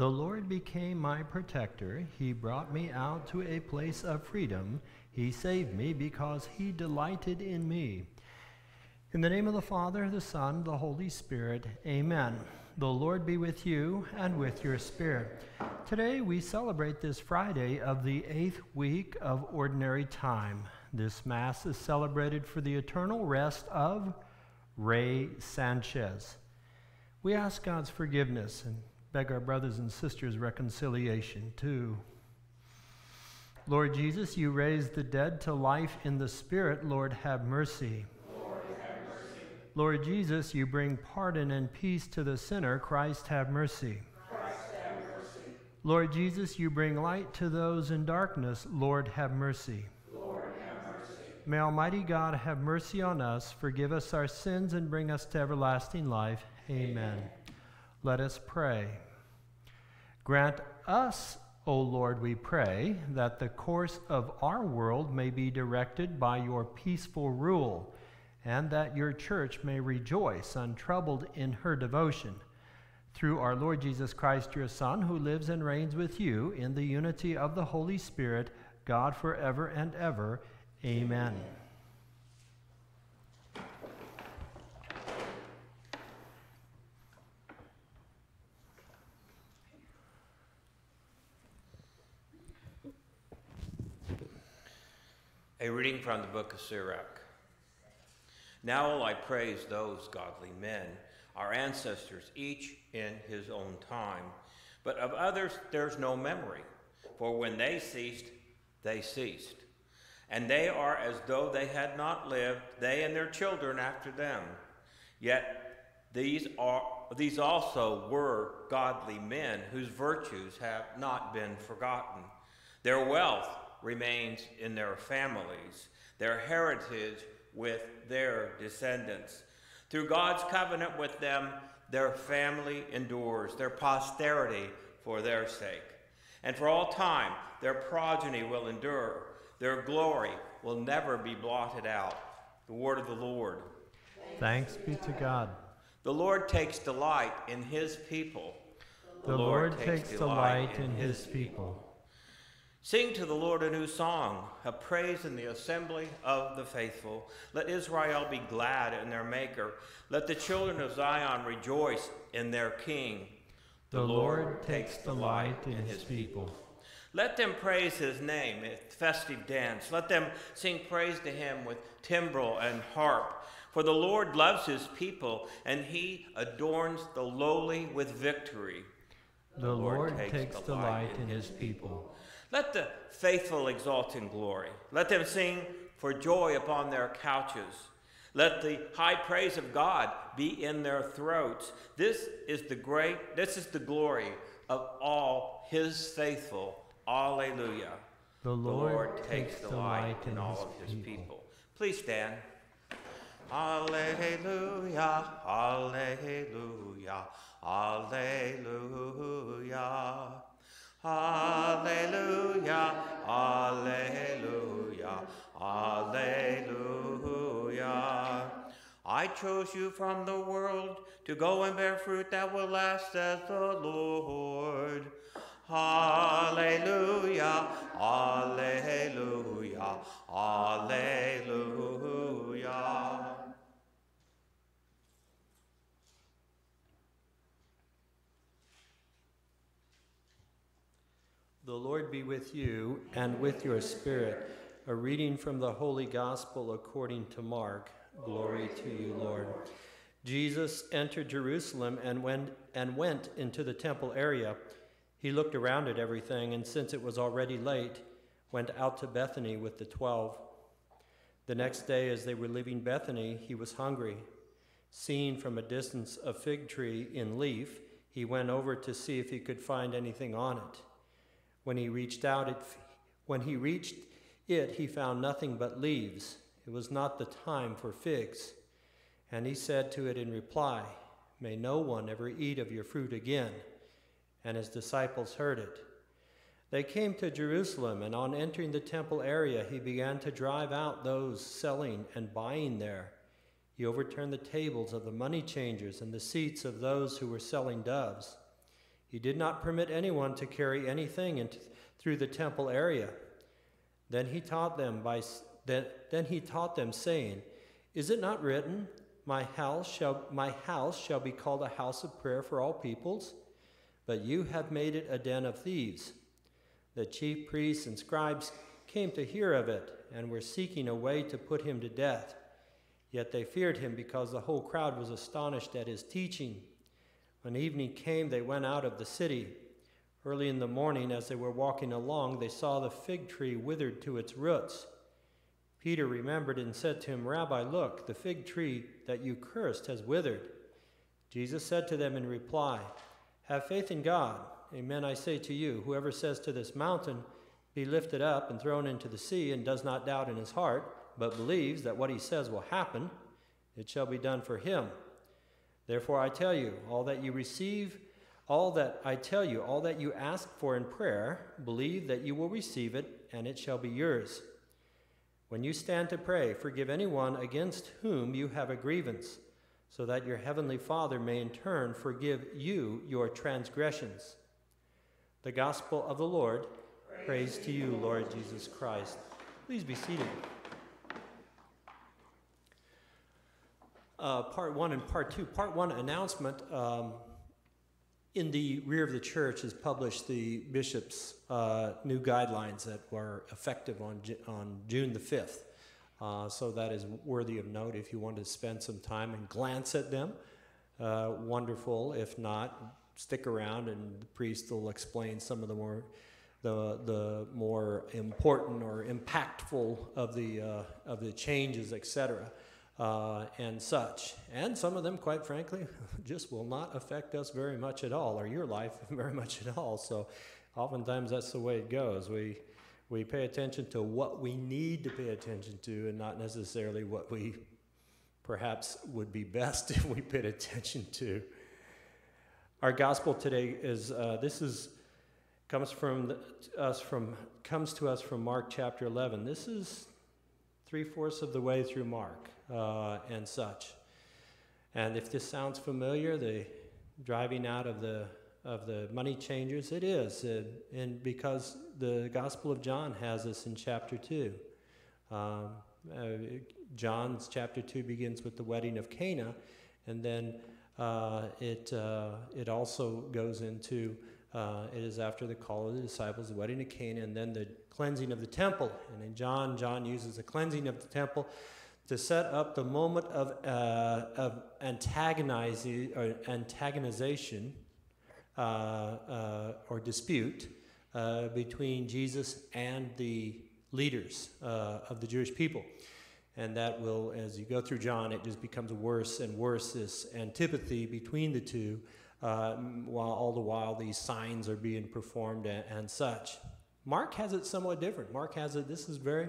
The Lord became my protector. He brought me out to a place of freedom. He saved me because he delighted in me. In the name of the Father, the Son, the Holy Spirit, amen. The Lord be with you and with your spirit. Today we celebrate this Friday of the eighth week of Ordinary Time. This Mass is celebrated for the eternal rest of Ray Sanchez. We ask God's forgiveness and beg our brothers and sisters' reconciliation too. Lord Jesus, you raised the dead to life in the Spirit. Lord, have mercy. Lord, Jesus, you bring pardon and peace to the sinner. Christ, have mercy. Christ, have mercy. Lord Jesus, you bring light to those in darkness. Lord, have mercy. Lord, have mercy. May Almighty God have mercy on us, forgive us our sins, and bring us to everlasting life. Amen. Amen. Let us pray. Grant us, O Lord, we pray, that the course of our world may be directed by your peaceful rule, and that your church may rejoice untroubled in her devotion. Through our Lord Jesus Christ, your Son, who lives and reigns with you in the unity of the Holy Spirit, God forever and ever. Amen. A reading from the book of Sirach. Now will I praise those godly men, our ancestors, each in his own time. But of others there's no memory, for when they ceased, they ceased. And they are as though they had not lived, they and their children after them. Yet these, are, these also were godly men whose virtues have not been forgotten. Their wealth remains in their families, their heritage with their descendants. Through God's covenant with them, their family endures, their posterity for their sake. And for all time, their progeny will endure. Their glory will never be blotted out. The word of the Lord. Thanks be to God. The Lord takes delight in his people. The, the Lord, Lord, takes delight in his people. Sing to the Lord a new song, a praise in the assembly of the faithful. Let Israel be glad in their Maker. Let the children of Zion rejoice in their King. The, Lord, takes delight in his people. Let them praise his name with festive dance. Let them sing praise to him with timbrel and harp. For the Lord loves his people, and he adorns the lowly with victory. The, the Lord, Lord, takes, takes delight in his people. Let the faithful exult in glory. Let them sing for joy upon their couches. Let the high praise of God be in their throats. This is the great, this is the glory of all his faithful. Alleluia. The Lord, the Lord takes delight in all of his people. people. Please stand. Alleluia, alleluia, alleluia. Alleluia, Alleluia, Alleluia. I chose you from the world to go and bear fruit that will last, says the Lord. Alleluia, Alleluia, Alleluia. The Lord be with you and with your spirit. A reading from the Holy Gospel according to Mark. Glory to you, Lord. Jesus entered Jerusalem and went, and went into the temple area. He looked around at everything, and since it was already late, went out to Bethany with the twelve. The next day, as they were leaving Bethany, he was hungry. Seeing from a distance a fig tree in leaf, he went over to see if he could find anything on it. When he reached out, it, when he reached it, he found nothing but leaves. It was not the time for figs. And he said to it in reply, May no one ever eat of your fruit again. And his disciples heard it. They came to Jerusalem, and on entering the temple area, he began to drive out those selling and buying there. He overturned the tables of the money changers and the seats of those who were selling doves. He did not permit anyone to carry anything into, through the temple area. Then he taught them by then, then he taught them saying, "Is it not written, my house shall my house shall be called a house of prayer for all peoples, but you have made it a den of thieves." The chief priests and scribes came to hear of it and were seeking a way to put him to death. Yet they feared him because the whole crowd was astonished at his teaching. When evening came, they went out of the city. Early in the morning, as they were walking along, they saw the fig tree withered to its roots. Peter remembered and said to him, Rabbi, look, the fig tree that you cursed has withered. Jesus said to them in reply, Have faith in God. Amen, I say to you, whoever says to this mountain, Be lifted up and thrown into the sea, and does not doubt in his heart, but believes that what he says will happen, it shall be done for him. Therefore, I tell you, all that you receive, all that I tell you, all that you ask for in prayer, believe that you will receive it, and it shall be yours. When you stand to pray, forgive anyone against whom you have a grievance, so that your heavenly Father may in turn forgive you your transgressions. The Gospel of the Lord. Praise, Praise to you, Lord Jesus Christ. Please be seated. Uh, part one and part two. Part one announcement um, in the rear of the church is published the bishop's uh, new guidelines that were effective on, on June the 5th. Uh, so that is worthy of note if you want to spend some time and glance at them. Uh, wonderful. If not, stick around and the priest will explain some of the more the, the more important or impactful of the, uh, of the changes, etc uh, and such. And some of them, quite frankly, just will not affect us very much at all, or your life very much at all. So oftentimes that's the way it goes. We, we pay attention to what we need to pay attention to and not necessarily what we perhaps would be best if we paid attention to. Our gospel today is uh, this is comes from the, us from comes to us from Mark chapter 11. This is three fourths of the way through Mark uh, and such. And if this sounds familiar, the driving out of the of the money changers, it is, uh, and because the Gospel of John has this in chapter two. Um, uh, John's chapter two begins with the wedding of Cana, and then uh, it uh, it also goes into uh, it is after the call of the disciples, the wedding of Cana, and then the cleansing of the temple. And in John, John uses the cleansing of the temple to set up the moment of, uh, of antagonizing, or antagonization uh, uh, or dispute uh, between Jesus and the leaders uh, of the Jewish people. And that will, as you go through John, it just becomes worse and worse, this antipathy between the two, uh, while all the while these signs are being performed and, and such. Mark has it somewhat different. Mark has it, this is very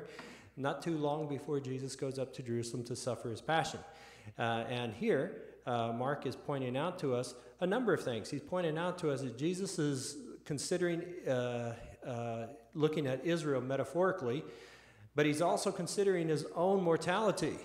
not too long before Jesus goes up to Jerusalem to suffer his passion. Uh, and here, uh, Mark is pointing out to us a number of things. He's pointing out to us that Jesus is considering uh, uh, looking at Israel metaphorically, but he's also considering his own mortality.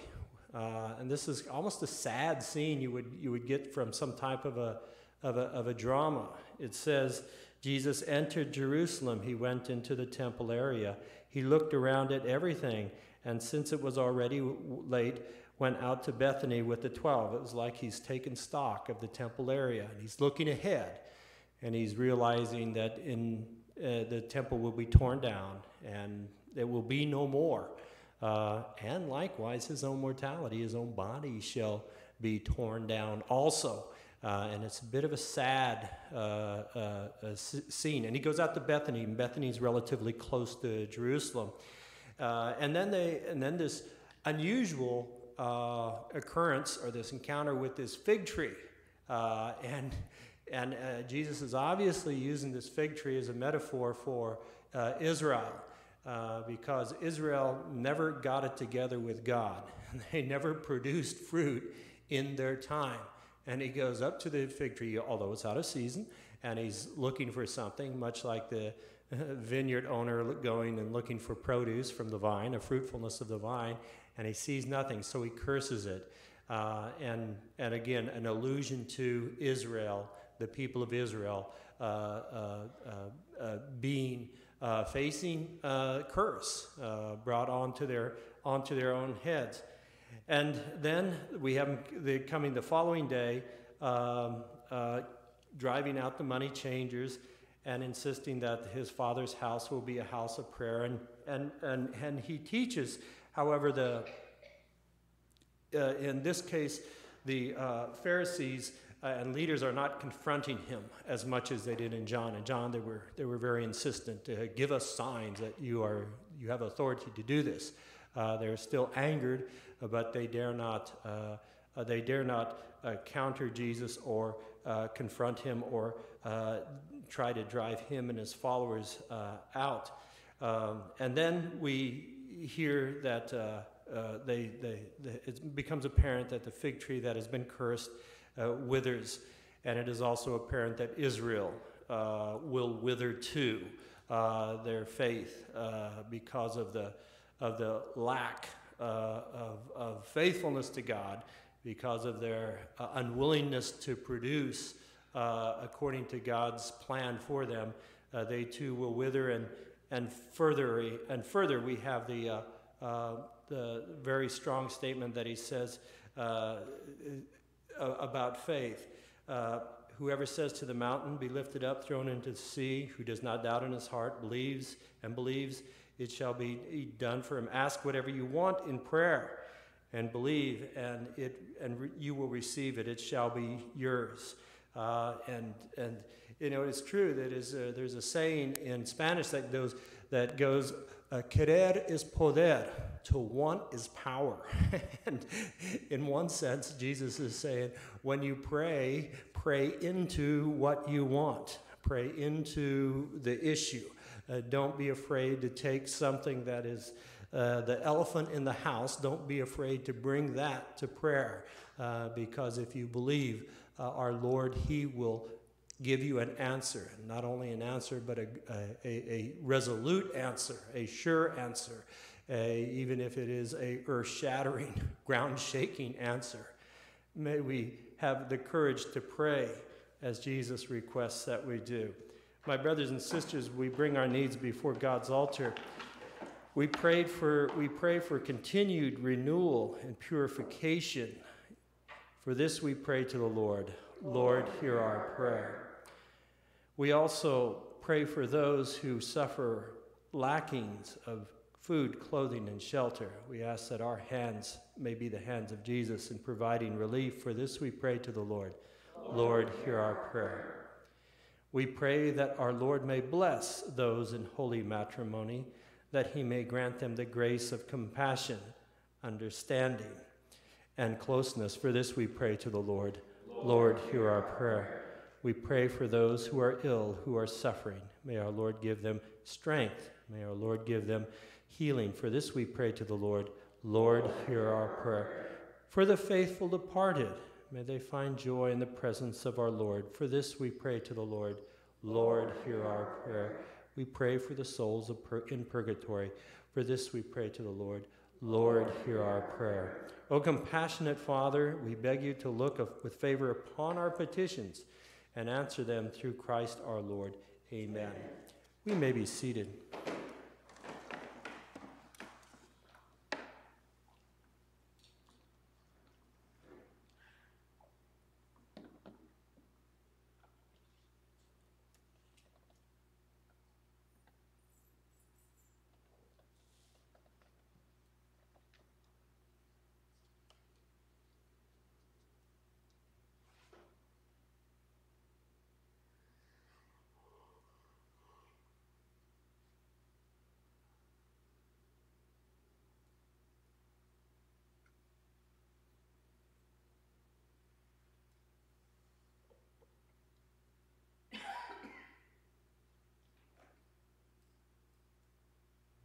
Uh, and this is almost a sad scene you would, you would get from some type of a, of a, of a drama. It says, Jesus entered Jerusalem. He went into the temple area. He looked around at everything, and since it was already late, went out to Bethany with the 12. It was like he's taken stock of the temple area, and he's looking ahead, and he's realizing that in uh, the temple will be torn down, and there will be no more. Uh, and likewise, his own mortality, his own body shall be torn down also. Uh, and it's a bit of a sad uh, uh, scene. And he goes out to Bethany, and Bethany's relatively close to Jerusalem. Uh, and then they, and then this unusual uh, occurrence or this encounter with this fig tree, uh, and and Jesus is obviously using this fig tree as a metaphor for Israel. because Israel never got it together with God. They never produced fruit in their time and he goes up to the fig tree, although it's out of season, and he's looking for something, much like the vineyard owner going and looking for produce from the vine, a fruitfulness of the vine, and he sees nothing, so he curses it. Uh, and, and again, an allusion to Israel, the people of Israel, uh, uh, uh, being uh, facing uh, curse uh, brought onto their onto their own heads. And then we have the, coming the following day, um, uh, driving out the money changers and insisting that his father's house will be a house of prayer. And, and, and, and he teaches, however, the, uh, in this case, the uh, Pharisees uh, and leaders are not confronting him as much as they did in John. And John, they were, they were very insistent to give us signs that you, are, you have authority to do this. Uh, they're still angered, but they dare not, uh, uh, they dare not uh, counter Jesus or confront him or try to drive him and his followers out. Um, and then we hear that they, they, they, it becomes apparent that the fig tree that has been cursed withers, and it is also apparent that Israel will wither too. Uh, their faith uh, because of the of the lack uh, of, of, faithfulness to God because of their uh, unwillingness to produce uh, according to God's plan for them, uh, they too will wither. And, and, further, and further, we have the, the very strong statement that he says about faith. Whoever says to the mountain, Be lifted up, thrown into the sea, who does not doubt in his heart, believes and believes it shall be done for him. Ask whatever you want in prayer and believe, and, it, and re- you will receive it. It shall be yours. Uh, and, and you know, it's true that is a, there's a saying in Spanish that goes, that goes uh, querer is poder, to want is power. and in one sense, Jesus is saying, when you pray, pray into what you want, pray into the issue. Uh, don't be afraid to take something that is uh, the elephant in the house. Don't be afraid to bring that to prayer uh, because if you believe uh, our Lord, He will give you an answer. Not only an answer, but a, a, a resolute answer, a sure answer, a, even if it is a earth shattering, ground shaking answer. May we have the courage to pray as Jesus requests that we do. My brothers and sisters, we bring our needs before God's altar. We prayed for we pray for continued renewal and purification. For this we pray to the Lord. Lord, hear our prayer. We also pray for those who suffer lackings of food, clothing, and shelter. We ask that our hands may be the hands of Jesus in providing relief. For this we pray to the Lord. Lord, hear our prayer. We pray that our Lord may bless those in holy matrimony, that he may grant them the grace of compassion, understanding, and closeness. For this we pray to the Lord. Lord, hear our prayer. We pray for those who are ill, who are suffering. May our Lord give them strength. May our Lord give them healing. For this we pray to the Lord. Lord, hear our prayer. For the faithful departed, May they find joy in the presence of our Lord. For this we pray to the Lord. Lord, hear our prayer. We pray for the souls in purgatory. For this we pray to the Lord. Lord, hear our prayer. O compassionate Father, we beg you to look with favor upon our petitions and answer them through Christ our Lord. Amen. We may be seated.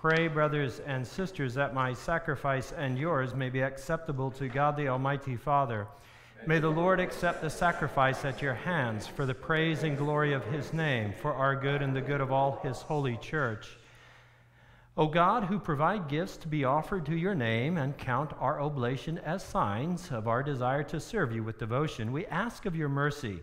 Pray, brothers and sisters, that my sacrifice and yours may be acceptable to God the Almighty Father. May the Lord accept the sacrifice at your hands for the praise and glory of his name, for our good and the good of all his holy church. O God, who provide gifts to be offered to your name and count our oblation as signs of our desire to serve you with devotion, we ask of your mercy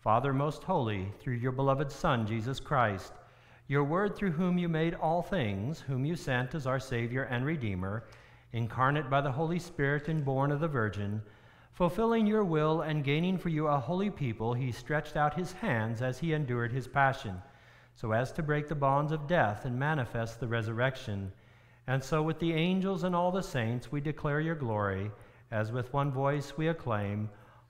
Father most holy, through your beloved Son, Jesus Christ, your word through whom you made all things, whom you sent as our Savior and Redeemer, incarnate by the Holy Spirit and born of the Virgin, fulfilling your will and gaining for you a holy people, he stretched out his hands as he endured his passion, so as to break the bonds of death and manifest the resurrection. And so, with the angels and all the saints, we declare your glory, as with one voice we acclaim,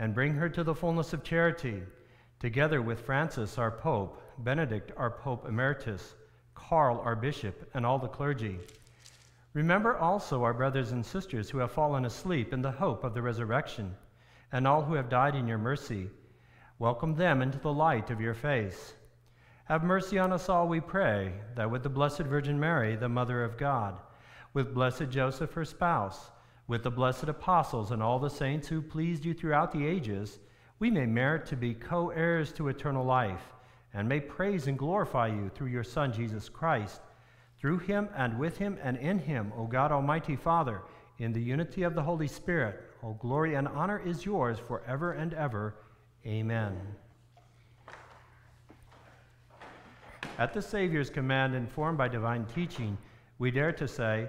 and bring her to the fullness of charity, together with Francis, our Pope, Benedict, our Pope Emeritus, Carl, our Bishop, and all the clergy. Remember also our brothers and sisters who have fallen asleep in the hope of the resurrection, and all who have died in your mercy. Welcome them into the light of your face. Have mercy on us all, we pray, that with the Blessed Virgin Mary, the Mother of God, with blessed Joseph, her spouse, with the blessed apostles and all the saints who pleased you throughout the ages, we may merit to be co heirs to eternal life, and may praise and glorify you through your Son, Jesus Christ. Through him and with him and in him, O God Almighty Father, in the unity of the Holy Spirit, all glory and honor is yours forever and ever. Amen. At the Savior's command, informed by divine teaching, we dare to say,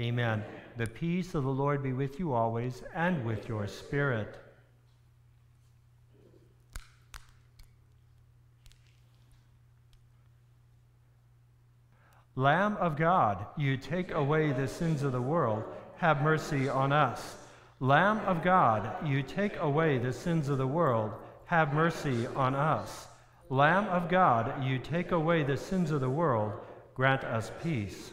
Amen. The peace of the Lord be with you always and with your spirit. Lamb of God, you take away the sins of the world, have mercy on us. Lamb of God, you take away the sins of the world, have mercy on us. Lamb of God, you take away the sins of the world, grant us peace.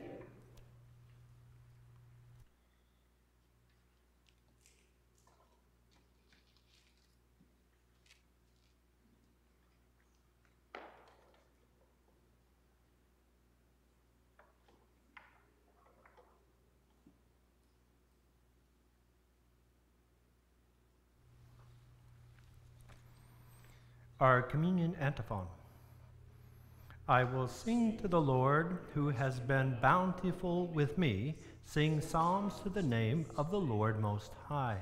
Our communion antiphon. I will sing to the Lord who has been bountiful with me, sing psalms to the name of the Lord Most High.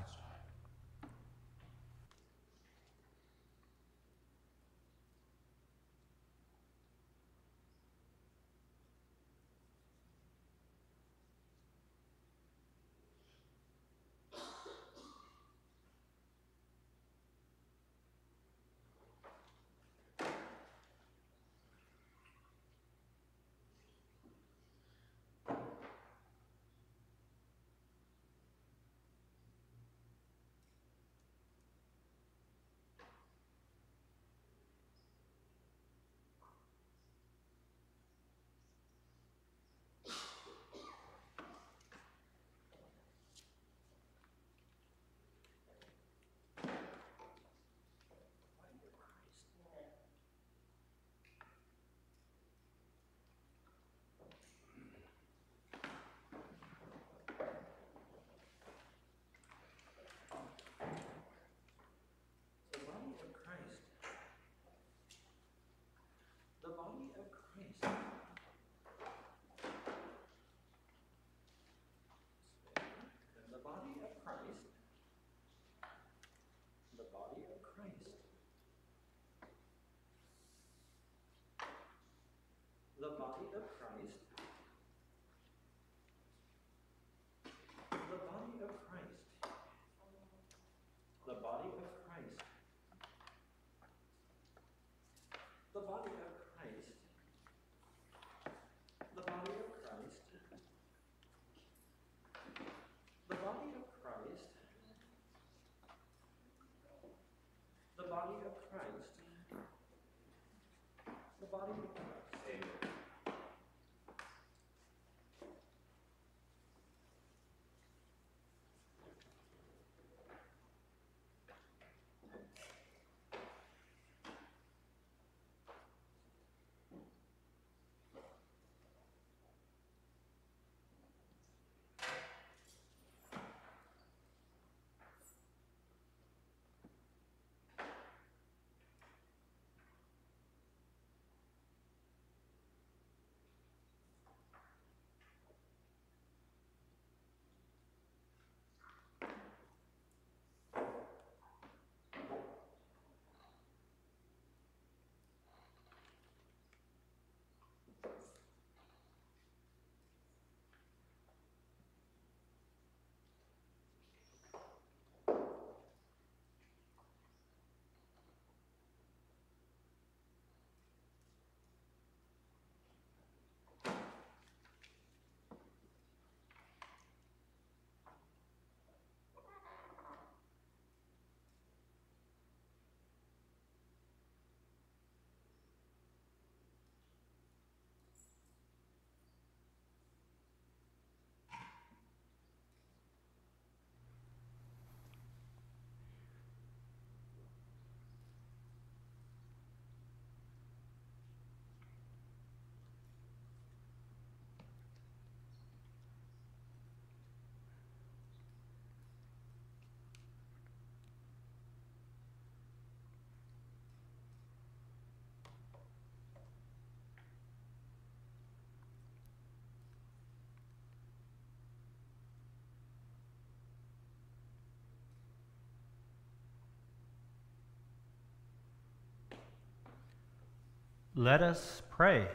Let us pray.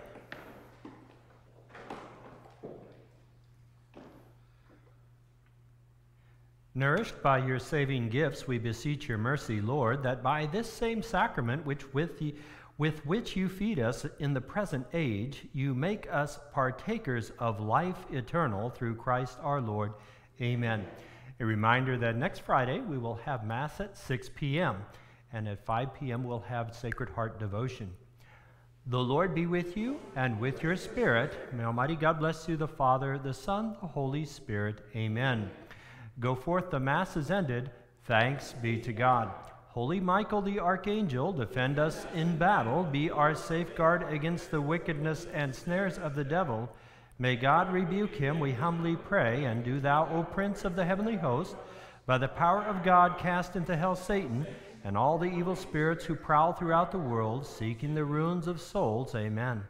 Nourished by your saving gifts, we beseech your mercy, Lord, that by this same sacrament which with, the, with which you feed us in the present age, you make us partakers of life eternal through Christ our Lord. Amen. A reminder that next Friday we will have Mass at 6 p.m., and at 5 p.m. we'll have Sacred Heart devotion. The Lord be with you and with your spirit. May Almighty God bless you, the Father, the Son, the Holy Spirit. Amen. Go forth, the Mass is ended. Thanks be to God. Holy Michael the Archangel, defend us in battle, be our safeguard against the wickedness and snares of the devil. May God rebuke him, we humbly pray, and do thou, O Prince of the heavenly host, by the power of God cast into hell Satan and all the evil spirits who prowl throughout the world, seeking the ruins of souls. Amen.